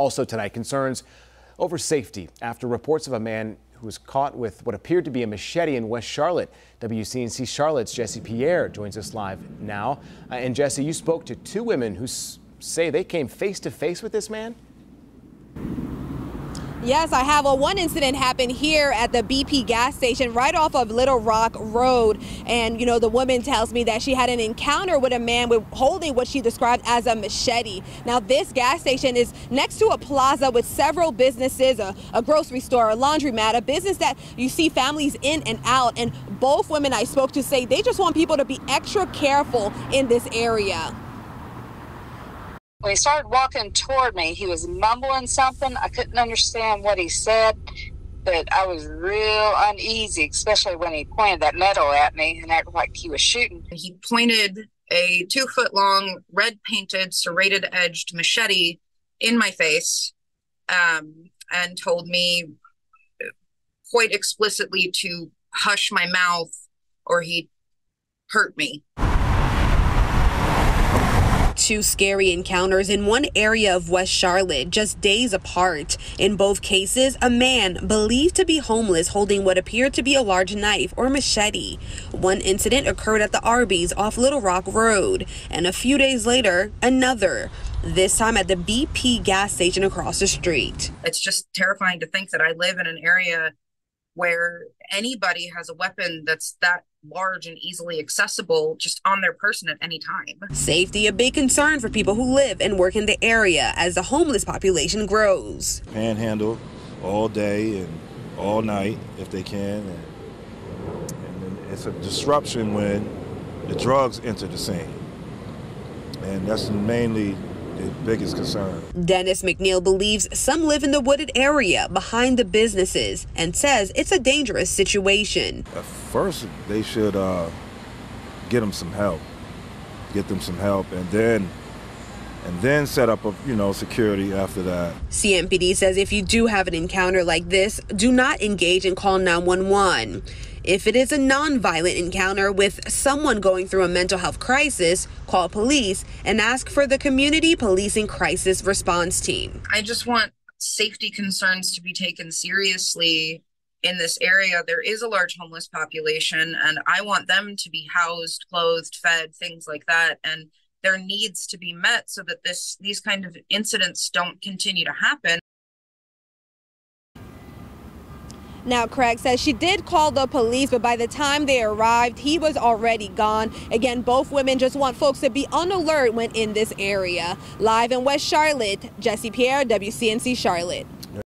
Also tonight, concerns over safety after reports of a man who was caught with what appeared to be a machete in West Charlotte. WCNC Charlotte's Jesse Pierre joins us live now. Uh, and Jesse, you spoke to two women who say they came face to face with this man. Yes, I have. Well, one incident happened here at the BP gas station right off of Little Rock Road. And, you know, the woman tells me that she had an encounter with a man with holding what she described as a machete. Now, this gas station is next to a plaza with several businesses, a, a grocery store, a laundromat, a business that you see families in and out. And both women I spoke to say they just want people to be extra careful in this area. When he started walking toward me, he was mumbling something. I couldn't understand what he said, but I was real uneasy, especially when he pointed that metal at me and acted like he was shooting. He pointed a two foot long, red painted, serrated edged machete in my face um, and told me quite explicitly to hush my mouth or he'd hurt me two scary encounters in one area of West Charlotte, just days apart. In both cases, a man believed to be homeless holding what appeared to be a large knife or machete. One incident occurred at the Arby's off Little Rock Road, and a few days later, another this time at the BP gas station across the street. It's just terrifying to think that I live in an area where anybody has a weapon that's that large and easily accessible just on their person at any time. Safety a big concern for people who live and work in the area as the homeless population grows. Panhandle all day and all night if they can. And, and it's a disruption when the drugs enter the scene. And that's mainly the biggest concern. Dennis McNeil believes some live in the wooded area behind the businesses and says it's a dangerous situation. At first, they should uh, get them some help, get them some help, and then and then set up a you know security after that. CMPD says if you do have an encounter like this, do not engage and call 911. If it is a non-violent encounter with someone going through a mental health crisis, call police and ask for the community policing crisis response team. I just want safety concerns to be taken seriously in this area. There is a large homeless population and I want them to be housed, clothed, fed, things like that and their needs to be met so that this these kind of incidents don't continue to happen. Now, Craig says she did call the police, but by the time they arrived, he was already gone. Again, both women just want folks to be on alert when in this area. Live in West Charlotte, Jesse Pierre, WCNC Charlotte.